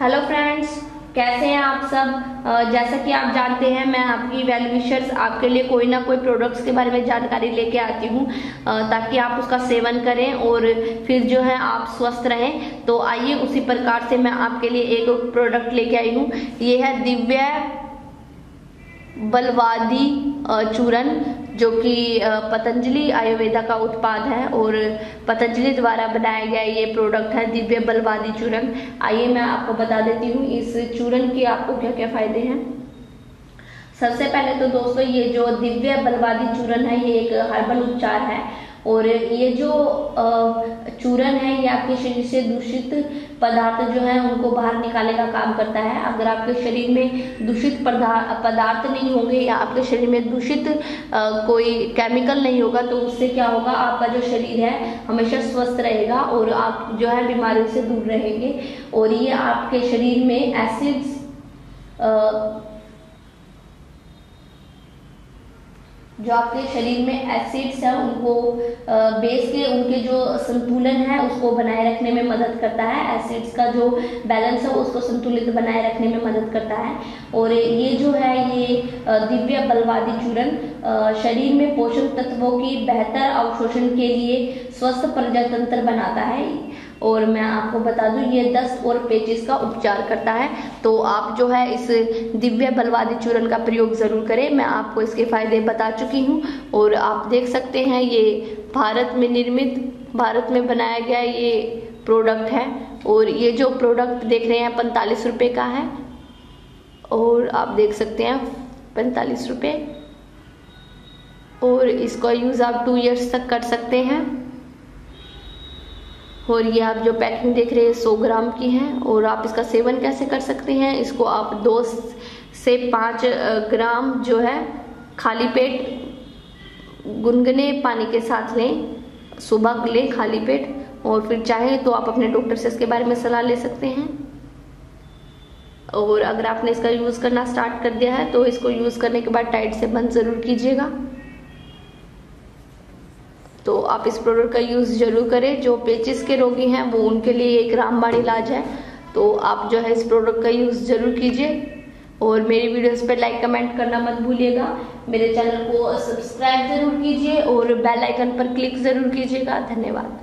Hello friends कैसे हैं आप सब? जैसा कि आप जानते हैं, मैं आपकी वेलविशर्स आपके लिए कोई ना कोई प्रोडक्ट्स के बारे में जानकारी लेके आती हूँ ताकि आप उसका सेवन करें और फिर जो है आप स्वस्थ रहें। तो आइए उसी प्रकार से मैं आपके लिए एक प्रोडक्ट लेके आई हूँ। ये है दिव्या बलवादी चूरन। जो कि पतंजलि आयुर्वेदा का उत्पाद है और पतंजलि द्वारा बनाया गया ये प्रोडक्ट है दिव्य बलवादी चूरन। आइए मैं आपको बता देती हूँ, इस चूरन के आपको क्या क्या फ़ायदे हैं। सबसे पहले तो दोस्तों, ये जो दिव्य बलवादी चूरन है, ये एक हर्बल उपचार है। और ये जो चूरन है, ये आपके शरीर से दूषित पदार्थ जो है, उनको बाहर निकालने का काम करता है। अगर आपके शरीर में दूषित पदार्थ नहीं होंगे या आपके शरीर में दूषित कोई केमिकल नहीं होगा तो उससे क्या होगा? आपका जो शरीर है, हमेशा स्वस्थ रहेगा और आप जो है, बीमारियों से दूर रहेंगे। और ये आपके शरीर में एसिड्स जो आपके शरीर में एसिड्स हैं उनको बेस के उनके जो संतुलन है उसको बनाए रखने में मदद करता है। एसिड्स का जो बैलेंस है उसको संतुलित बनाए रखने में मदद करता है। और ये जो है ये दिव्य बलवादी चूरन अ, शरीर में पोषण तत्वों की बेहतर अवशोषण के लिए स्वस्थ प्रजातंत्र बनाता है। और मैं आपको बता दूँ, ये दस्त और पेचिस का उपचार करता है। तो आप जो है इस दिव्य बलवादी चूरन का प्रयोग ज़रूर करें। मैं आपको इसके फ़ायदे बता चुकी हूँ। और आप देख सकते हैं, ये भारत में निर्मित, भारत में बनाया गया ये प्रोडक्ट है। और ये जो प्रोडक्ट देख रहे हैं, पैंतालीस रुपये का है। और आप देख सकते हैं, पैंतालीस रुपये और इसका यूज़ आप टू इयर्स तक कर सकते हैं। और ये आप जो पैकिंग देख रहे हैं, सौ ग्राम की है, और आप इसका सेवन कैसे कर सकते हैं? इसको आप दो से पाँच ग्राम जो है, खाली पेट गुनगुने पानी के साथ लें, सुबह लें खाली पेट, और फिर चाहे तो आप अपने डॉक्टर से इसके बारे में सलाह ले सकते हैं। और अगर आपने इसका यूज़ करना स्टार्ट कर दिया है तो इसको यूज़ करने के बाद टाइट से बंद ज़रूर कीजिएगा। आप इस प्रोडक्ट का यूज़ ज़रूर करें। जो पेचिस के रोगी हैं, वो उनके लिए एक रामबाण इलाज है। तो आप जो है इस प्रोडक्ट का यूज़ ज़रूर कीजिए। और मेरी वीडियोस पर लाइक कमेंट करना मत भूलिएगा। मेरे चैनल को सब्सक्राइब ज़रूर कीजिए और बेल आइकन पर क्लिक ज़रूर कीजिएगा। धन्यवाद।